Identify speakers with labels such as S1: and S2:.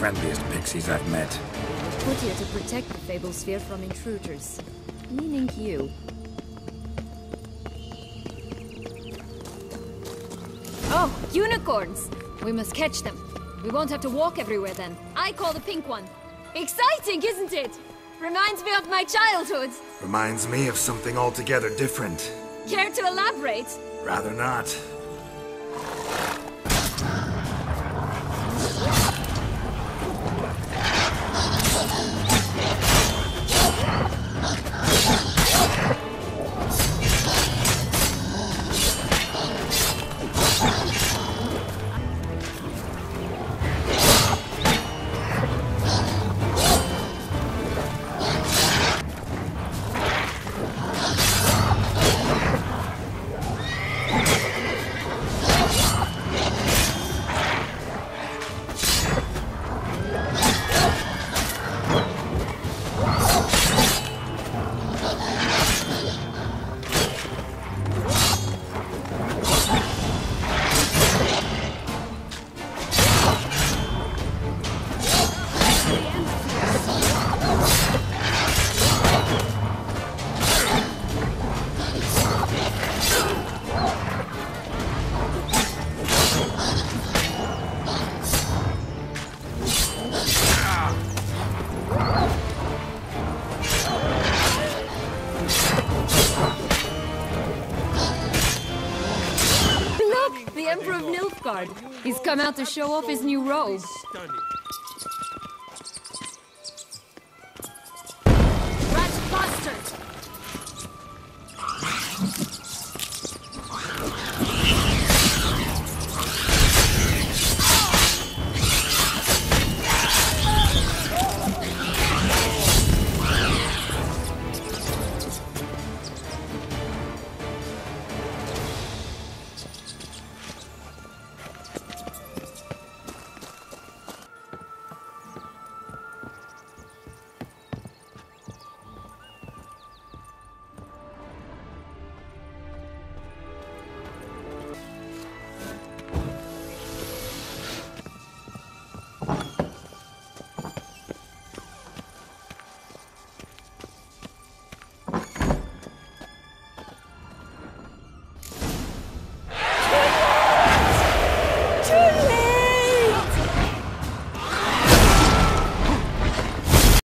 S1: friendliest pixies I've met.
S2: Put here to protect the Fable Sphere from intruders. Meaning you. Oh, unicorns! We must catch them. We won't have to walk everywhere then. I call the pink one. Exciting, isn't it? Reminds me of my childhood.
S3: Reminds me of something altogether different.
S2: Care to elaborate?
S3: Rather not.
S2: He's come out to show off his new robe.